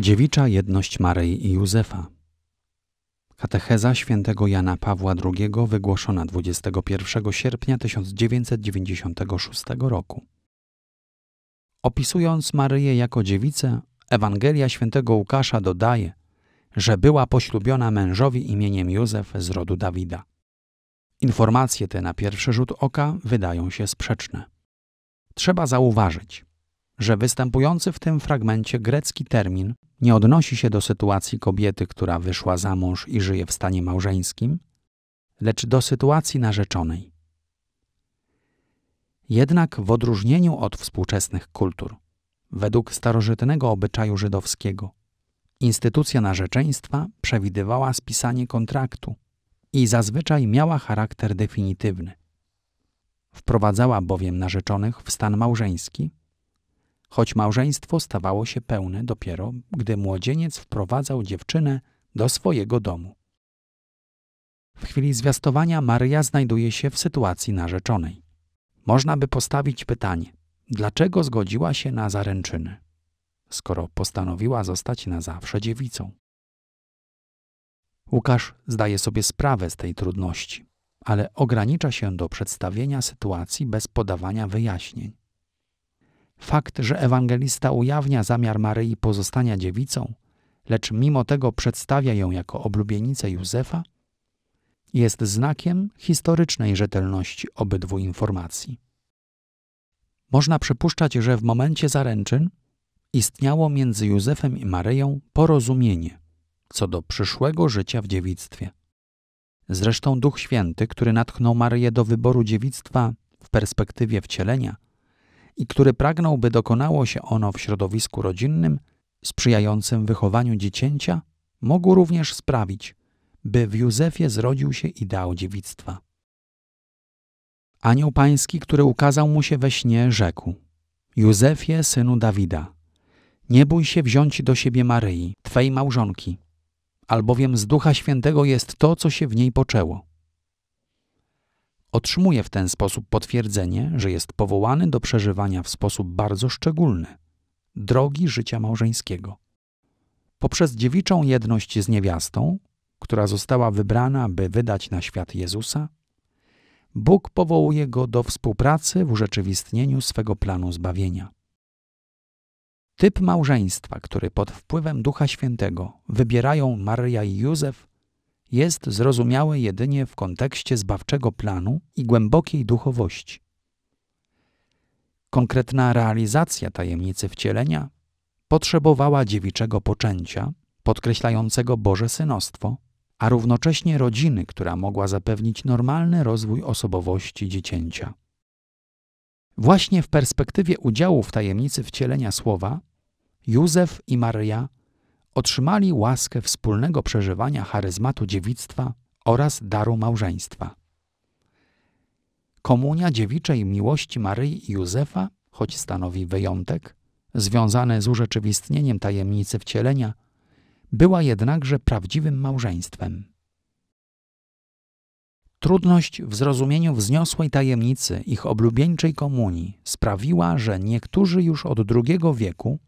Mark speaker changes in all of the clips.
Speaker 1: Dziewicza jedność Maryi i Józefa. Katecheza świętego Jana Pawła II wygłoszona 21 sierpnia 1996 roku. Opisując Maryję jako dziewicę, Ewangelia świętego Łukasza dodaje, że była poślubiona mężowi imieniem Józef z rodu Dawida. Informacje te na pierwszy rzut oka wydają się sprzeczne. Trzeba zauważyć, że występujący w tym fragmencie grecki termin nie odnosi się do sytuacji kobiety, która wyszła za mąż i żyje w stanie małżeńskim, lecz do sytuacji narzeczonej. Jednak w odróżnieniu od współczesnych kultur, według starożytnego obyczaju żydowskiego, instytucja narzeczeństwa przewidywała spisanie kontraktu i zazwyczaj miała charakter definitywny. Wprowadzała bowiem narzeczonych w stan małżeński choć małżeństwo stawało się pełne dopiero, gdy młodzieniec wprowadzał dziewczynę do swojego domu. W chwili zwiastowania Maryja znajduje się w sytuacji narzeczonej. Można by postawić pytanie, dlaczego zgodziła się na zaręczyny, skoro postanowiła zostać na zawsze dziewicą. Łukasz zdaje sobie sprawę z tej trudności, ale ogranicza się do przedstawienia sytuacji bez podawania wyjaśnień. Fakt, że ewangelista ujawnia zamiar Maryi pozostania dziewicą, lecz mimo tego przedstawia ją jako oblubienicę Józefa, jest znakiem historycznej rzetelności obydwu informacji. Można przypuszczać, że w momencie zaręczyn istniało między Józefem i Maryją porozumienie co do przyszłego życia w dziewictwie. Zresztą Duch Święty, który natchnął Maryję do wyboru dziewictwa w perspektywie wcielenia – i który pragnął, by dokonało się ono w środowisku rodzinnym, sprzyjającym wychowaniu dziecięcia, mógł również sprawić, by w Józefie zrodził się ideał dziewictwa. Anioł pański, który ukazał mu się we śnie, rzekł: Józefie, synu Dawida, nie bój się wziąć do siebie Maryi, twej małżonki, albowiem z Ducha Świętego jest to, co się w niej poczęło. Otrzymuje w ten sposób potwierdzenie, że jest powołany do przeżywania w sposób bardzo szczególny drogi życia małżeńskiego. Poprzez dziewiczą jedność z niewiastą, która została wybrana, by wydać na świat Jezusa, Bóg powołuje go do współpracy w urzeczywistnieniu swego planu zbawienia. Typ małżeństwa, który pod wpływem Ducha Świętego wybierają Maria i Józef, jest zrozumiałe jedynie w kontekście zbawczego planu i głębokiej duchowości. Konkretna realizacja tajemnicy wcielenia potrzebowała dziewiczego poczęcia, podkreślającego Boże synostwo, a równocześnie rodziny, która mogła zapewnić normalny rozwój osobowości dziecięcia. Właśnie w perspektywie udziału w tajemnicy wcielenia słowa Józef i Maryja otrzymali łaskę wspólnego przeżywania charyzmatu dziewictwa oraz daru małżeństwa. Komunia dziewiczej miłości Maryi i Józefa, choć stanowi wyjątek, związany z urzeczywistnieniem tajemnicy wcielenia, była jednakże prawdziwym małżeństwem. Trudność w zrozumieniu wzniosłej tajemnicy ich oblubieńczej komunii sprawiła, że niektórzy już od II wieku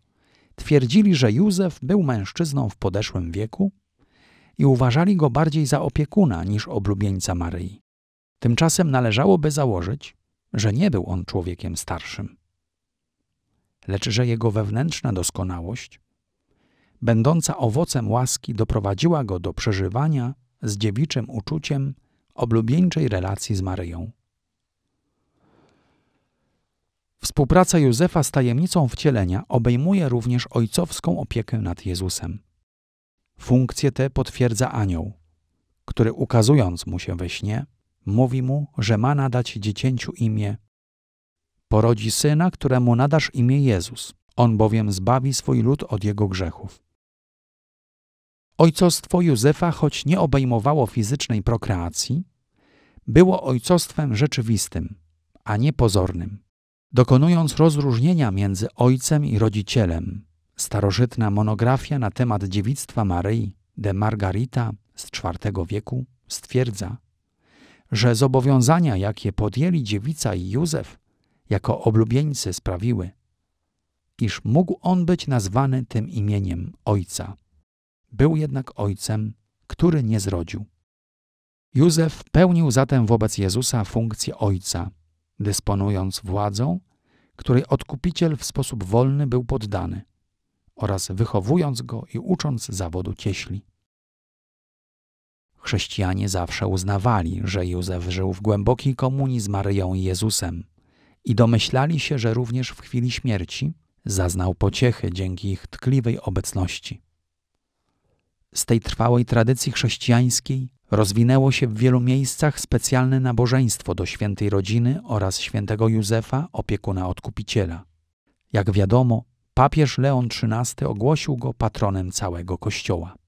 Speaker 1: Twierdzili, że Józef był mężczyzną w podeszłym wieku i uważali go bardziej za opiekuna niż oblubieńca Maryi. Tymczasem należałoby założyć, że nie był on człowiekiem starszym, lecz że jego wewnętrzna doskonałość, będąca owocem łaski, doprowadziła go do przeżywania z dziewiczym uczuciem oblubieńczej relacji z Maryją. Współpraca Józefa z tajemnicą wcielenia obejmuje również ojcowską opiekę nad Jezusem. Funkcję tę potwierdza anioł, który ukazując mu się we śnie, mówi mu, że ma nadać dziecięciu imię. Porodzi syna, któremu nadasz imię Jezus, on bowiem zbawi swój lud od jego grzechów. Ojcostwo Józefa, choć nie obejmowało fizycznej prokreacji, było ojcostwem rzeczywistym, a nie pozornym. Dokonując rozróżnienia między ojcem i rodzicielem, starożytna monografia na temat dziewictwa Maryi de Margarita z IV wieku stwierdza, że zobowiązania, jakie podjęli dziewica i Józef jako oblubieńcy sprawiły, iż mógł on być nazwany tym imieniem ojca. Był jednak ojcem, który nie zrodził. Józef pełnił zatem wobec Jezusa funkcję ojca, dysponując władzą, której odkupiciel w sposób wolny był poddany, oraz wychowując go i ucząc zawodu cieśli. Chrześcijanie zawsze uznawali, że Józef żył w głębokiej komunii z Maryją i Jezusem i domyślali się, że również w chwili śmierci zaznał pociechy dzięki ich tkliwej obecności. Z tej trwałej tradycji chrześcijańskiej rozwinęło się w wielu miejscach specjalne nabożeństwo do świętej rodziny oraz świętego Józefa, opiekuna odkupiciela. Jak wiadomo, papież Leon XIII ogłosił go patronem całego Kościoła.